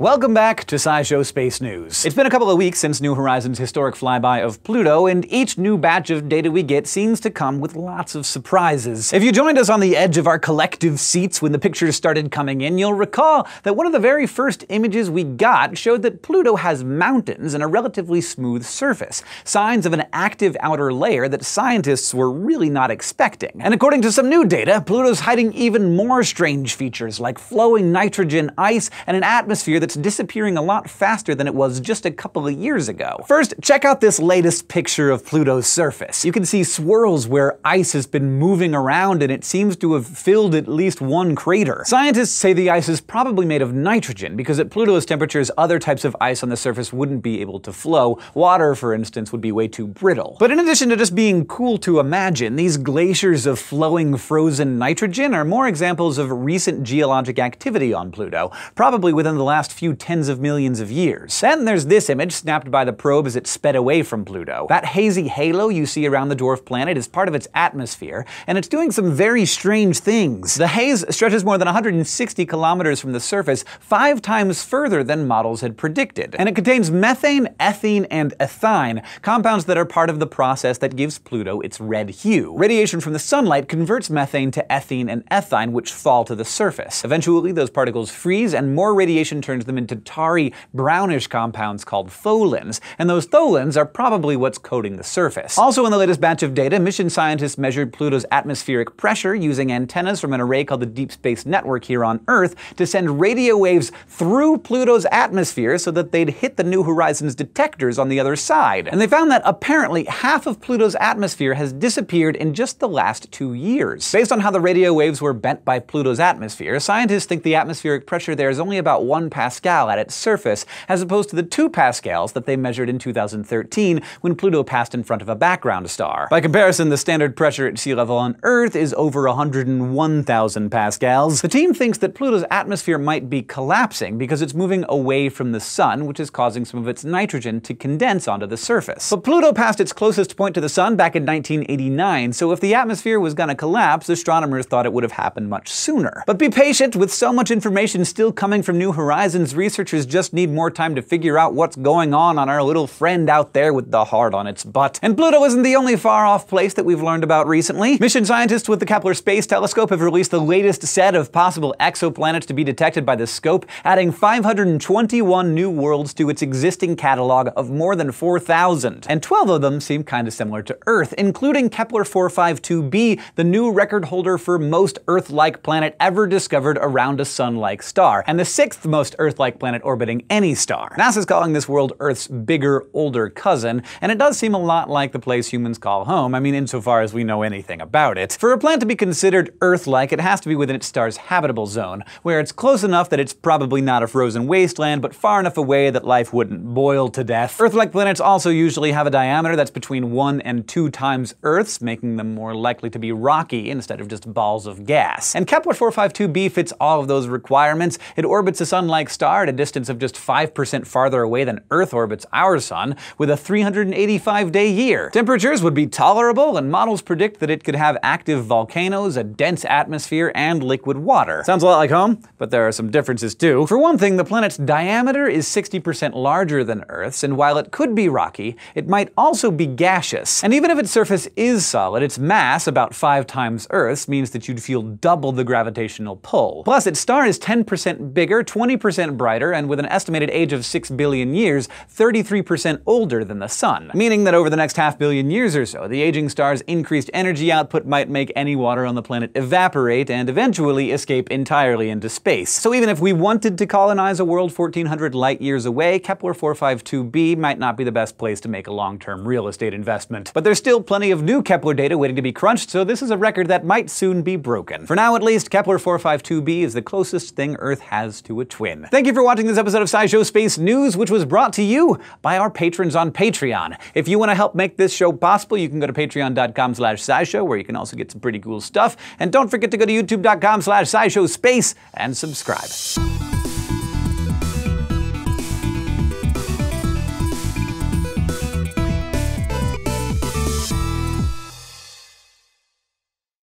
Welcome back to SciShow Space News. It's been a couple of weeks since New Horizons' historic flyby of Pluto, and each new batch of data we get seems to come with lots of surprises. If you joined us on the edge of our collective seats when the pictures started coming in, you'll recall that one of the very first images we got showed that Pluto has mountains and a relatively smooth surface, signs of an active outer layer that scientists were really not expecting. And according to some new data, Pluto's hiding even more strange features like flowing nitrogen ice and an atmosphere that it's disappearing a lot faster than it was just a couple of years ago. First, check out this latest picture of Pluto's surface. You can see swirls where ice has been moving around and it seems to have filled at least one crater. Scientists say the ice is probably made of nitrogen because at Pluto's temperatures other types of ice on the surface wouldn't be able to flow. Water, for instance, would be way too brittle. But in addition to just being cool to imagine, these glaciers of flowing frozen nitrogen are more examples of recent geologic activity on Pluto, probably within the last few tens of millions of years. Then there's this image snapped by the probe as it sped away from Pluto. That hazy halo you see around the dwarf planet is part of its atmosphere, and it's doing some very strange things. The haze stretches more than 160 kilometers from the surface, five times further than models had predicted. And it contains methane, ethene, and ethyne, compounds that are part of the process that gives Pluto its red hue. Radiation from the sunlight converts methane to ethene and ethyne, which fall to the surface. Eventually, those particles freeze, and more radiation turns them into tarry, brownish compounds called tholins, and those tholins are probably what's coating the surface. Also in the latest batch of data, mission scientists measured Pluto's atmospheric pressure using antennas from an array called the Deep Space Network here on Earth to send radio waves through Pluto's atmosphere so that they'd hit the New Horizons detectors on the other side. And they found that apparently half of Pluto's atmosphere has disappeared in just the last two years. Based on how the radio waves were bent by Pluto's atmosphere, scientists think the atmospheric pressure there is only about 1 pascal at its surface, as opposed to the 2 pascals that they measured in 2013 when Pluto passed in front of a background star. By comparison, the standard pressure at sea level on Earth is over 101,000 pascals. The team thinks that Pluto's atmosphere might be collapsing because it's moving away from the sun, which is causing some of its nitrogen to condense onto the surface. But Pluto passed its closest point to the sun back in 1989, so if the atmosphere was gonna collapse, astronomers thought it would have happened much sooner. But be patient, with so much information still coming from New Horizons, researchers just need more time to figure out what's going on on our little friend out there with the heart on its butt. And Pluto isn't the only far off place that we've learned about recently. Mission scientists with the Kepler Space Telescope have released the latest set of possible exoplanets to be detected by the scope, adding 521 new worlds to its existing catalog of more than 4,000. And 12 of them seem kind of similar to Earth, including Kepler 452b, the new record holder for most Earth-like planet ever discovered around a sun-like star, and the sixth most Earth-like planet orbiting any star. NASA's calling this world Earth's bigger, older cousin, and it does seem a lot like the place humans call home, I mean insofar as we know anything about it. For a planet to be considered Earth-like, it has to be within its star's habitable zone, where it's close enough that it's probably not a frozen wasteland, but far enough away that life wouldn't boil to death. Earth-like planets also usually have a diameter that's between one and two times Earth's, making them more likely to be rocky instead of just balls of gas. And Kepler 452b fits all of those requirements. It orbits a sun-like at a distance of just 5% farther away than Earth orbits our sun, with a 385-day year. Temperatures would be tolerable, and models predict that it could have active volcanoes, a dense atmosphere, and liquid water. Sounds a lot like home, but there are some differences too. For one thing, the planet's diameter is 60% larger than Earth's, and while it could be rocky, it might also be gaseous. And even if its surface is solid, its mass, about five times Earth's, means that you'd feel double the gravitational pull. Plus, its star is 10% bigger, 20% brighter, and with an estimated age of 6 billion years, 33% older than the Sun. Meaning that over the next half billion years or so, the aging star's increased energy output might make any water on the planet evaporate and eventually escape entirely into space. So even if we wanted to colonize a world 1400 light years away, Kepler 452b might not be the best place to make a long-term real estate investment. But there's still plenty of new Kepler data waiting to be crunched, so this is a record that might soon be broken. For now at least, Kepler 452b is the closest thing Earth has to a twin. Thank you for watching this episode of SciShow Space News, which was brought to you by our patrons on Patreon. If you want to help make this show possible, you can go to patreon.com slash scishow, where you can also get some pretty cool stuff. And don't forget to go to youtube.com slash scishow space and subscribe.